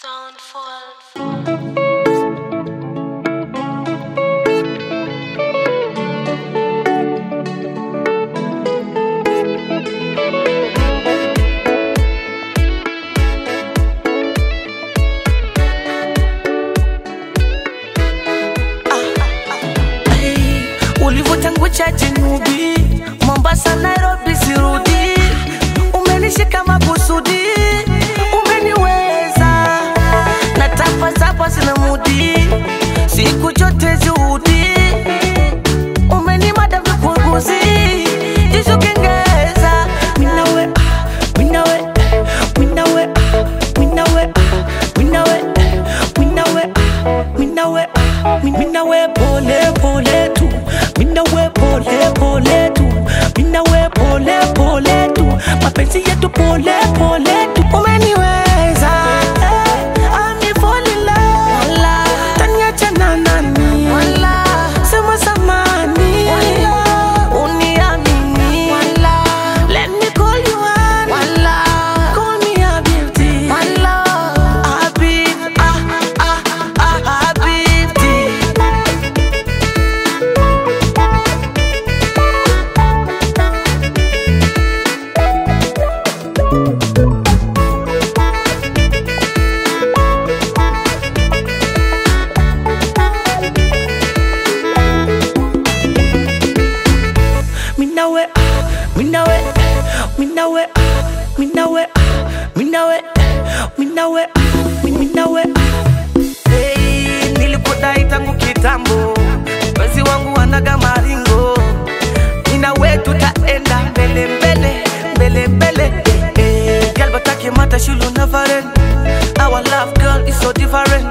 Soundful. ulivyotangucha Jinubi, Mombasa, Nairobi sirudi, mudi, siku chote ah, min- minawe pole pole tu. Pole pole tu. Pole pole tu. Mapenzi yetu pole pole Minawe, minawe, minawe, minawe, minawe, minawe, minawe. kitambo, wangu wanaga maringo, mina wetu taenda mbele mbele mbele never end. Our love girl is so different.